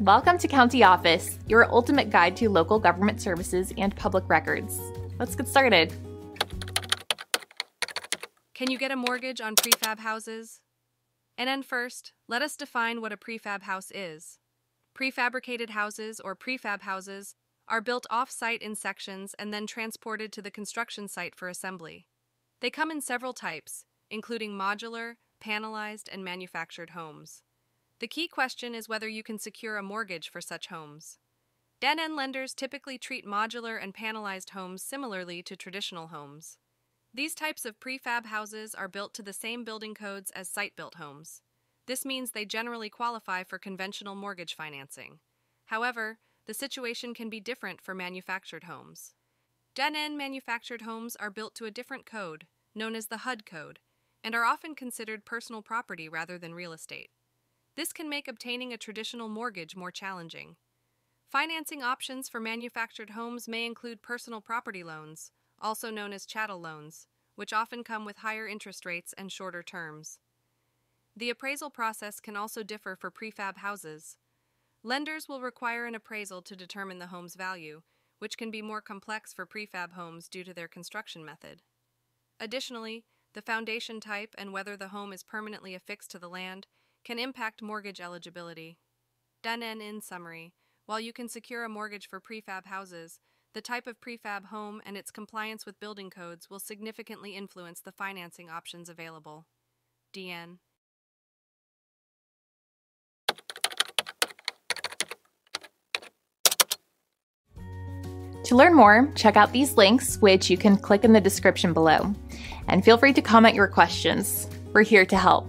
Welcome to County Office, your ultimate guide to local government services and public records. Let's get started. Can you get a mortgage on prefab houses? And then first, let us define what a prefab house is. Prefabricated houses or prefab houses are built off-site in sections and then transported to the construction site for assembly. They come in several types, including modular, panelized, and manufactured homes. The key question is whether you can secure a mortgage for such homes. Den lenders typically treat modular and panelized homes similarly to traditional homes. These types of prefab houses are built to the same building codes as site built homes. This means they generally qualify for conventional mortgage financing. However, the situation can be different for manufactured homes. Den N manufactured homes are built to a different code, known as the HUD code, and are often considered personal property rather than real estate. This can make obtaining a traditional mortgage more challenging. Financing options for manufactured homes may include personal property loans, also known as chattel loans, which often come with higher interest rates and shorter terms. The appraisal process can also differ for prefab houses. Lenders will require an appraisal to determine the home's value, which can be more complex for prefab homes due to their construction method. Additionally, the foundation type and whether the home is permanently affixed to the land can impact mortgage eligibility. Done in summary, while you can secure a mortgage for prefab houses, the type of prefab home and its compliance with building codes will significantly influence the financing options available. DN. To learn more, check out these links, which you can click in the description below. And feel free to comment your questions. We're here to help.